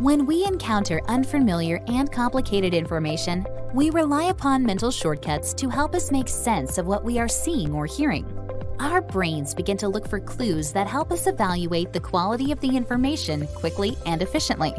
When we encounter unfamiliar and complicated information, we rely upon mental shortcuts to help us make sense of what we are seeing or hearing. Our brains begin to look for clues that help us evaluate the quality of the information quickly and efficiently.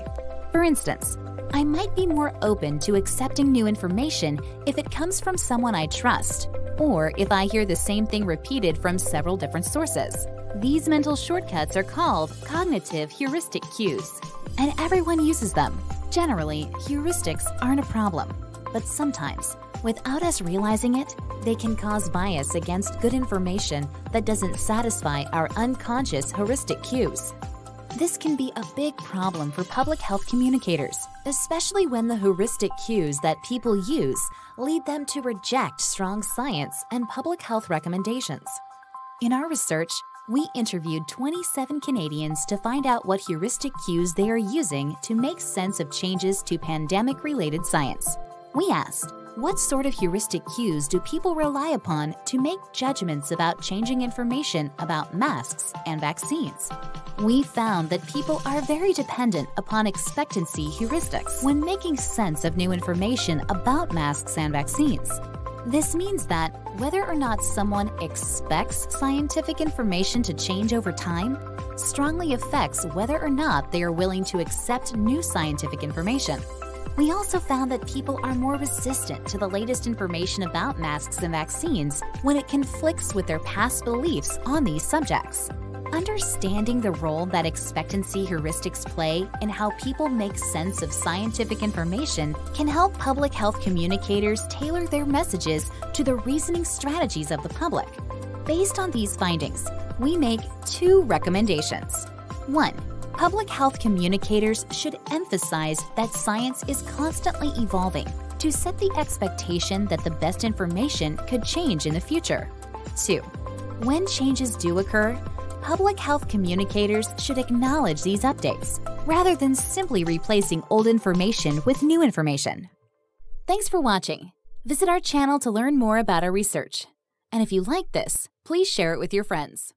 For instance, I might be more open to accepting new information if it comes from someone I trust, or if I hear the same thing repeated from several different sources. These mental shortcuts are called cognitive heuristic cues and everyone uses them. Generally, heuristics aren't a problem, but sometimes, without us realizing it, they can cause bias against good information that doesn't satisfy our unconscious heuristic cues. This can be a big problem for public health communicators, especially when the heuristic cues that people use lead them to reject strong science and public health recommendations. In our research, we interviewed 27 Canadians to find out what heuristic cues they are using to make sense of changes to pandemic related science. We asked, what sort of heuristic cues do people rely upon to make judgments about changing information about masks and vaccines? We found that people are very dependent upon expectancy heuristics when making sense of new information about masks and vaccines. This means that whether or not someone expects scientific information to change over time strongly affects whether or not they are willing to accept new scientific information. We also found that people are more resistant to the latest information about masks and vaccines when it conflicts with their past beliefs on these subjects. Understanding the role that expectancy heuristics play in how people make sense of scientific information can help public health communicators tailor their messages to the reasoning strategies of the public. Based on these findings, we make two recommendations. 1. Public health communicators should emphasize that science is constantly evolving to set the expectation that the best information could change in the future. 2. When changes do occur, public health communicators should acknowledge these updates rather than simply replacing old information with new information. Thanks for watching. Visit our channel to learn more about our research. And if you like this, please share it with your friends.